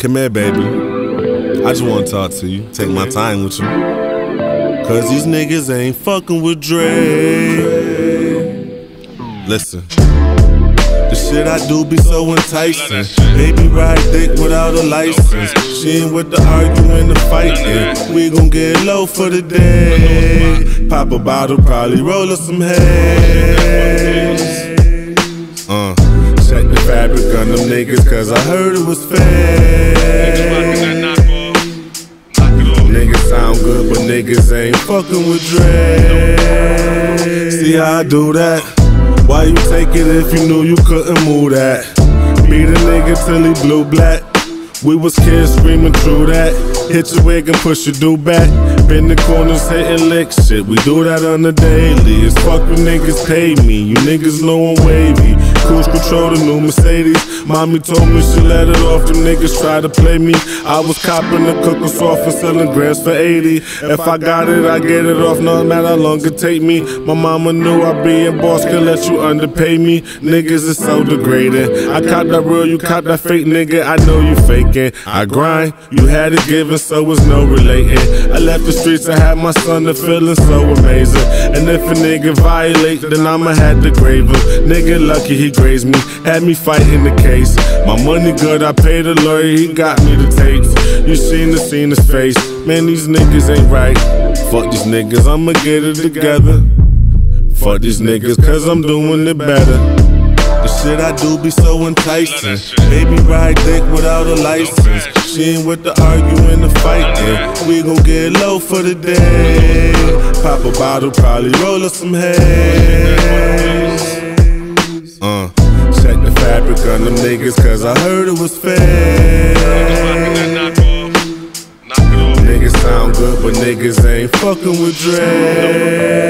Come here, baby. I just wanna talk to you. Take my time with you. Cause these niggas ain't fucking with Dre. Listen. The shit I do be so enticing. Baby ride dick without a license. She ain't with the arguing, the fighting. We gon' get low for the day. Pop a bottle, probably roll us some haze. Niggas sound good, but niggas ain't fucking with Dre. See how I do that? Why you take it if you knew you couldn't move that? Beat a nigga till he blue black. We was kids screaming through that. Hit your wig and push your do back. Bend the corners, hitting licks. Shit, we do that on the daily. It's fuck when niggas pay me. You niggas know I'm wavy. Cruise control the new Mercedes. Mommy told me she let it off. Them niggas try to play me. I was copping the cooker soft and selling grams for 80. If I got it, I get it off. No matter how long it take me. My mama knew I'd be a boss, could let you underpay me. Niggas is so degrading. I caught that real, you caught that fake nigga. I know you faking. I grind, you had it given, so it's no relating. I left the streets, I had my son, the feeling so amazing. And if a nigga violate, then I'ma have to grave him. Nigga lucky he grazed me, had me fighting the case. My money good, I paid a lawyer, he got me the tapes. You seen the scene, his face, man, these niggas ain't right. Fuck these niggas, I'ma get it together. Fuck these niggas, cause I'm doing it better. The shit I do be so enticing. Baby ride dick without a license. She ain't with the arguing, the fighting. We gon' get low for the day. Pop a bottle, probably roll us some haze. Was fake. Niggas sound good, but niggas ain't fucking with Dre.